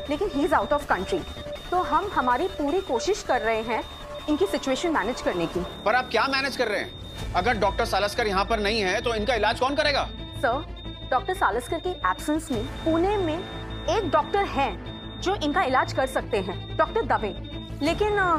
लेकिन he is out of country तो हम हमारी पूरी कोशिश कर रहे हैं इनकी सिचुएशन मैनेज करने की। पर आप क्या मैनेज कर रहे हैं? अगर डॉक्टर सालस्कर यहाँ पर नहीं है तो इनका इलाज कौन करेगा? सर डॉक्टर सालस्कर की एब्सेंस में पुणे में एक डॉक्टर हैं जो इनका इलाज कर सकते हैं डॉक्टर दबे। लेकिन अ,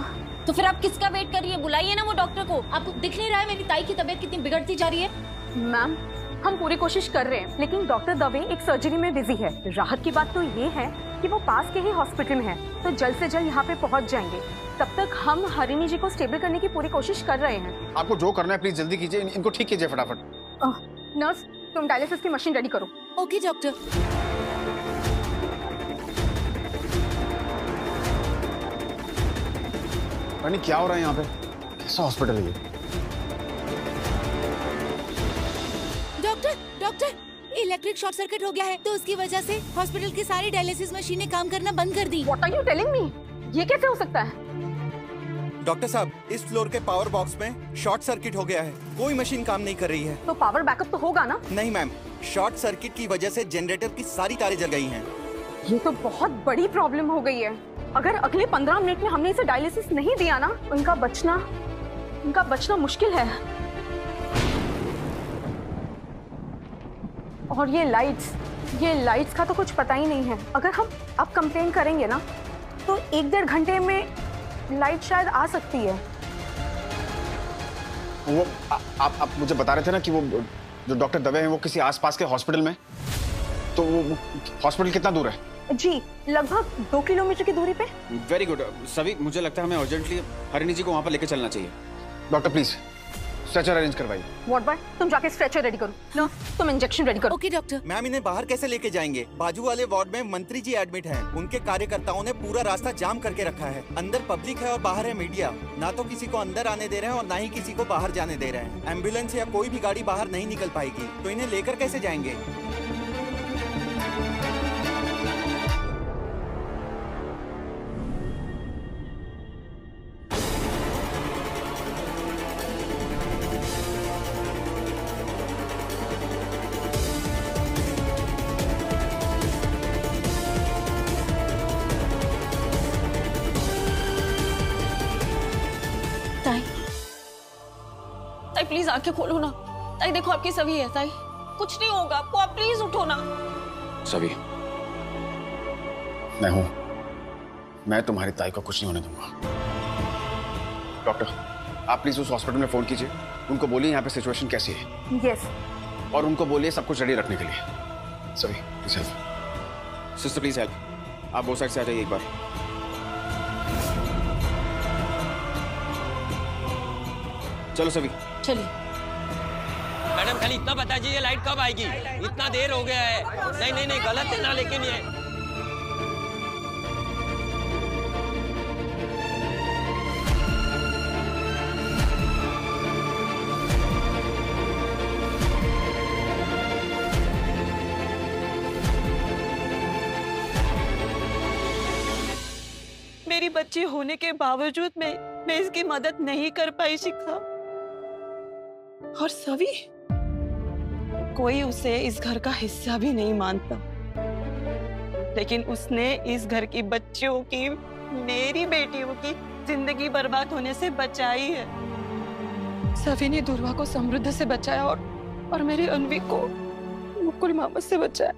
तो फिर आप किसका वेट कर रही है? बुलाइए ना वो डॉक्टर को। आपको दिख नहीं रहा है मेरी ताई की तबीयत कितनी बिगड़ती जा रही है? मैम हम पूरी कोशिश कर रहे हैं लेकिन डॉक्टर दवे एक सर्जरी में बिज़ी है। राहत की बात तो ये है कि वो पास के ही हॉस्पिटल में है तो जल्द से जल्द यहाँ पे पहुँच जाएँगे। तब तक हम हरिणी जी को स्टेबल करने की पूरी कोशिश कर रहे हैं। आपको जो करना है प्लीज़ जल्दी कीजिए। इन, इनको ठीक कीजिए फटाफट। नर्स तुम डायलिसिस की मशीन रेडी करो। ओके डॉक्टर रानी क्या हो रहा है यहाँ पे। कैसा हॉस्पिटल है ये? इलेक्ट्रिक शॉर्ट सर्किट हो गया है तो उसकी वजह से हॉस्पिटल की सारी डायलिसिस मशीनें काम करना बंद कर दी। What are you telling me ये कैसे हो सकता है? डॉक्टर साहब इस फ्लोर के पावर बॉक्स में शॉर्ट सर्किट हो गया है। कोई मशीन काम नहीं कर रही है। तो पावर बैकअप तो होगा ना? नहीं मैम शॉर्ट सर्किट की वजह से जनरेटर की सारी तारें जल गई हैं। ये तो बहुत बड़ी प्रॉब्लम हो गई है। अगर अगले पंद्रह मिनट में हमने इसे डायलिसिस नहीं दिया ना उनका बचना उनका बचना मुश्किल है। और ये लाइट्स ये लाइट्स का तो कुछ पता ही नहीं है। अगर हम अब कंप्लेन करेंगे ना तो एक डेढ़ घंटे में लाइट शायद आ सकती है। वो आ, आप आप मुझे बता रहे थे ना कि वो जो डॉक्टर दवे हैं वो किसी आसपास के हॉस्पिटल में? तो वो हॉस्पिटल कितना दूर है? जी लगभग दो किलोमीटर की दूरी पे। वेरी गुड सभी मुझे लगता है हमें अर्जेंटली हरिणी जी को वहाँ पर लेके चलना चाहिए। डॉक्टर प्लीज़ स्ट्रेचर अरेंज करवाइए। व्हाट बॉय तुम जाके स्ट्रेचर रेडी करो। नो तुम इंजेक्शन रेडी करो। ओके डॉक्टर मैम इन्हें बाहर कैसे लेके जाएँगे? बाजू वाले वार्ड में मंत्री जी एडमिट हैं। उनके कार्यकर्ताओं ने पूरा रास्ता जाम करके रखा है। अंदर पब्लिक है और बाहर है मीडिया ना तो किसी को अंदर आने दे रहे हैं और ना ही किसी को बाहर जाने दे रहे हैं। एंबुलेंस या कोई भी गाड़ी बाहर नहीं निकल पाएगी। तो इन्हें लेकर कैसे जाएँगे? ताई प्लीज़ आँखें खोलो ना। ताई देखो आपकी सभी है ताई। कुछ नहीं होगा आपको आप प्लीज़ उठो ना। सभी मैं हूँ। मैं तुम्हारी ताई को कुछ नहीं होने दूँगा। डॉक्टर आप प्लीज़ उस हॉस्पिटल में फ़ोन कीजिए। उनको बोलिए यहाँ पे सिचुएशन कैसी है। यस और उनको बोलिए सब कुछ रेडी रखने के लिए। सभी please help sister please help आप वो साइड से आ जाइए एक बार। चलो सभी। चलिए। मैडम खाली इतना बता दीजिए लाइट कब आएगी? इतना देर हो गया है। नहीं नहीं नहीं गलत है ना लेकिन ये। मेरी बच्ची होने के बावजूद मैं मैं इसकी मदद नहीं कर पाई शिखा और सभी? कोई उसे इस घर का हिस्सा भी नहीं मानता। लेकिन उसने इस घर की बच्चियों की, मेरी बेटियों की ज़िंदगी बर्बाद होने से बचाई है। सभी ने दुर्वा को समृद्ध से बचाया और और मेरी अनवी को मुकुल मामा से बचाया।